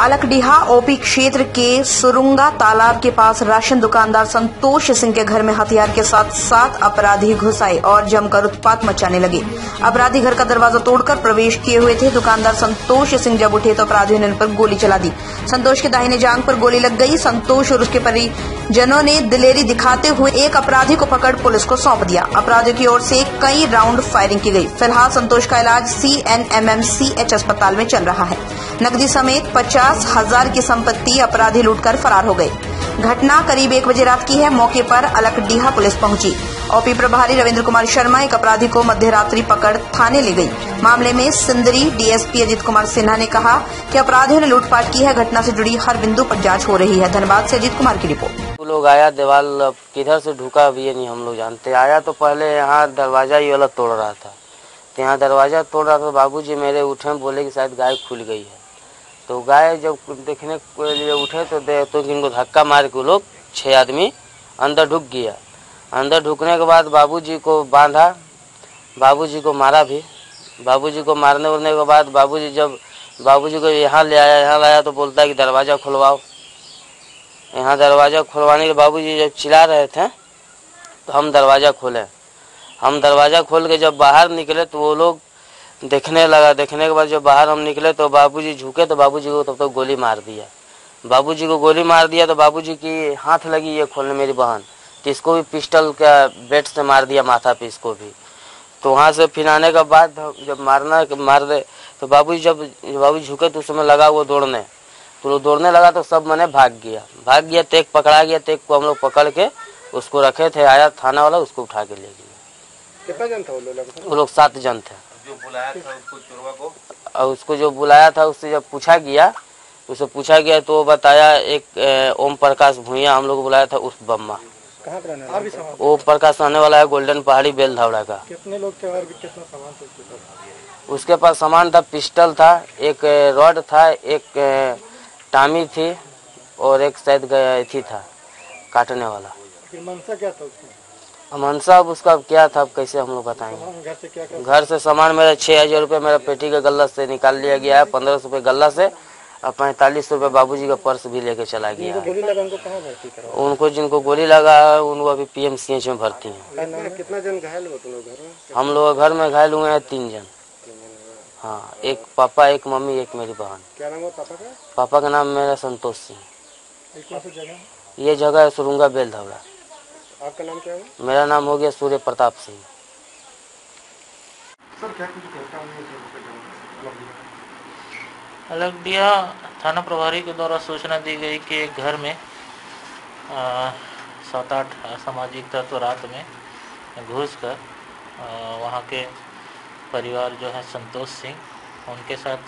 Alkadiha OP क्षेत्र के सुरुंगा तालाब के पास राशन दुकानदार संतोष सिंह के घर में हथियार के साथ सात अपराधी घुस आए और जमकर उत्पात मचाने लगे। अपराधी घर का दरवाज़ा तोड़कर प्रवेश किए हुए थे। दुकानदार संतोष सिंह जब उठे तो अपराधियों ने उन पर गोली चला दी। संतोष के दाहिने जांग पर गोली लग गई। संतोष और उसके परिजनों ने दिलेरी दिखाते हुए एक अपराधी को पकड़ पुलिस को सौंप दिया। अपराधियों की ओर से कई राउंड फायरिंग की गई। फ़िलहाल संतोष का इलाज C N M M C H अस्पताल में चल रहा है। नकदी समेत पचास हज़ार की संपत्ति अपराधी लूटकर फरार हो गए। घटना करीब एक बजे रात की है। मौके पर अलकडीहा पुलिस पहुँची। ओपी प्रभारी रविंद्र कुमार शर्मा एक अपराधी को मध्य रात्रि पकड़ थाने ले गई। मामले में सिंदरी डीएसपी अजित कुमार सिन्हा ने कहा कि अपराधियों ने लूटपाट की है। घटना से जुड़ी हर बिंदु पर जाँच हो रही है। धनबाद से अजित कुमार की रिपोर्ट। वो लोग आया दीवार किधर से ढुका भी ये नहीं हम लोग जानते। आया तो पहले यहाँ दरवाज़ा ही वाला तोड़ रहा था। यहाँ दरवाज़ा तोड़ रहा था, बाबूजी मेरे उठे, बोले कि शायद गाय खुल गई है। तो गाय जब देखने के लिए उठे तो दे तो इनको धक्का मार के लोग छह आदमी अंदर ढुक गया। अंदर ढुकने के बाद बाबूजी को बांधा, बाबूजी को मारा भी। बाबूजी को मारने उड़ने के बाद बाबूजी जब बाबूजी को यहाँ ले आया, यहाँ लाया तो बोलता है कि दरवाज़ा खुलवाओ। यहाँ दरवाज़ा खुलवाने के बाबूजी जब चिल्ला रहे थे तो हम दरवाज़ा खोले। हम दरवाज़ा खोल के जब बाहर निकले तो वो लोग देखने लगा। देखने के बाद जब बाहर हम निकले तो बाबूजी झुके तो बाबूजी को तब तक तो गोली मार दिया। बाबूजी को गोली मार दिया तो बाबूजी की हाथ लगी ये खोलने मेरी बहन। तो इसको भी पिस्टल का बेट से मार दिया माथा पे इसको भी। तो वहाँ से फिर आने के बाद जब मारना मार दे तो बाबू जब बाबू झुके तो उस समय लगा वो दौड़ने। तो वो दौड़ने लगा तो सब मैंने भाग गया। भाग गया तेक पकड़ा गया तेक को हम लोग पकड़ के उसको रखे थे आया थाना वाला उसको उठा के ले गया। कितना जन था वो लोग? वो लोग सात जन थे। बुलाया था उसको चोरवा को? और उसको जो बुलाया था उससे जब पूछा गया उससे पूछा गया तो वो बताया एक ओम प्रकाश भूया हम लोग बुलाया था उस बम्मा। कहाँ पर रहने वाला? प्रकाश आने वाला है गोल्डन पहाड़ी बेल धावड़ा का। कितने लोग थे और कितना सामान था उसके पास? सामान था पिस्टल था एक रॉड था एक टामी थी और एक शायद अथी था काटने वाला। फिर मनसा क्या था उसमें? मनसा अब उसका अब क्या था अब कैसे हम लोग बताएँगे? घर से क्या क्या घर से सामान मेरा छह हज़ार रूपए मेरा पेटी का गल्ला से निकाल लिया गया है पंद्रह सौ रुपये गल्ला से और पैंतालीस रुपये बाबूजी का पर्स भी लेके चला गया है। गोली लगा उनको कहाँ भर्ती करा उनको जिनको गोली लगा है उनको अभी पीएमसीएच में भर्ती है। कितना जन घायल हुआ तुम लोग घर में? हम लोग घर में घायल हुए हैं तीन जन। हाँ एक पापा एक मम्मी एक मेरी बहन। क्या नाम पापा का? पापा का नाम मेरा संतोष सिंह। ये जगह है? सुरुंगा बेल धवड़ा आपका नाम क्या है मेरा नाम हो गया सूर्य प्रताप सिंह। सर क्या कुछ घटना हुई अलगडिया थाना प्रभारी के द्वारा सूचना दी गई कि एक घर में सात आठ असामाजिक तत्व रात में घुस कर वहाँ के परिवार जो है संतोष सिंह उनके साथ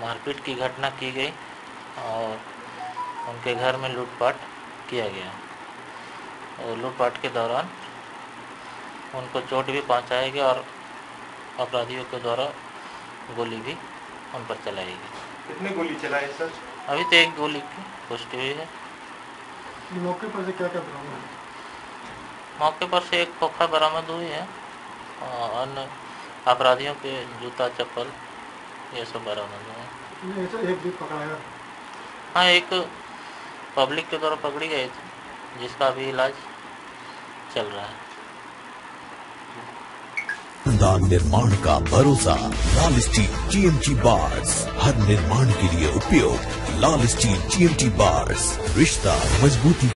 मारपीट की घटना की गई और उनके घर में लूटपाट किया गया। लूटपाट के दौरान उनको चोट भी पहुँचाया गया और अपराधियों के द्वारा गोली भी उन पर चलाई गई कितने गोली चलाए सर? अभी तो एक गोली की पुष्टि हुई है। मौके पर से क्या क्या बरामद मौके पर से एक खोखा बरामद हुई है अन्य अपराधियों के जूता चप्पल ये सब बरामद हुए हैं। एक भी पकड़ाया? हाँ एक पब्लिक के द्वारा पकड़ी गई थी जिसका अभी इलाज चल रहा है। दान निर्माण का भरोसा, लाल स्टील जीएमटी बार्स हर निर्माण के लिए उपयोग, लाल स्टील जीएमटी बार्स रिश्ता, मजबूती